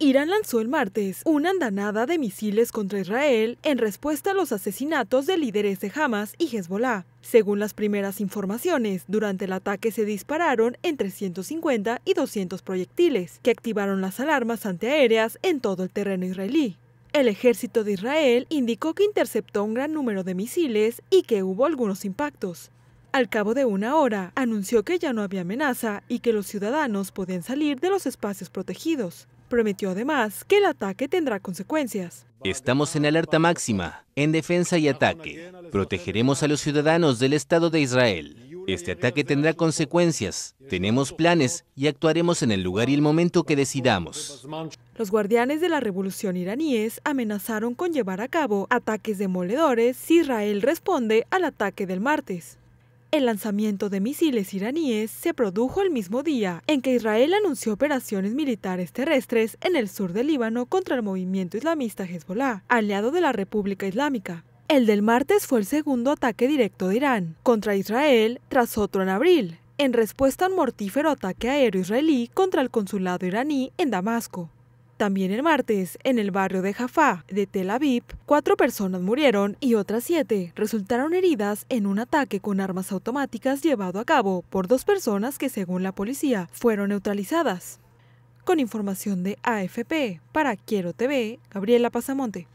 Irán lanzó el martes una andanada de misiles contra Israel en respuesta a los asesinatos de líderes de Hamas y Hezbollah. Según las primeras informaciones, durante el ataque se dispararon entre 150 y 200 proyectiles, que activaron las alarmas antiaéreas en todo el terreno israelí. El ejército de Israel indicó que interceptó un gran número de misiles y que hubo algunos impactos. Al cabo de una hora, anunció que ya no había amenaza y que los ciudadanos podían salir de los espacios protegidos. Prometió además que el ataque tendrá consecuencias. Estamos en alerta máxima, en defensa y ataque. Protegeremos a los ciudadanos del Estado de Israel. Este ataque tendrá consecuencias. Tenemos planes y actuaremos en el lugar y el momento que decidamos. Los guardianes de la revolución iraníes amenazaron con llevar a cabo ataques demoledores si Israel responde al ataque del martes. El lanzamiento de misiles iraníes se produjo el mismo día en que Israel anunció operaciones militares terrestres en el sur del Líbano contra el movimiento islamista Hezbollah, aliado de la República Islámica. El del martes fue el segundo ataque directo de Irán contra Israel tras otro en abril, en respuesta a un mortífero ataque aéreo israelí contra el consulado iraní en Damasco. También el martes, en el barrio de Jaffa de Tel Aviv, cuatro personas murieron y otras siete resultaron heridas en un ataque con armas automáticas llevado a cabo por dos personas que, según la policía, fueron neutralizadas. Con información de AFP, para Quiero TV, Gabriela Pasamonte.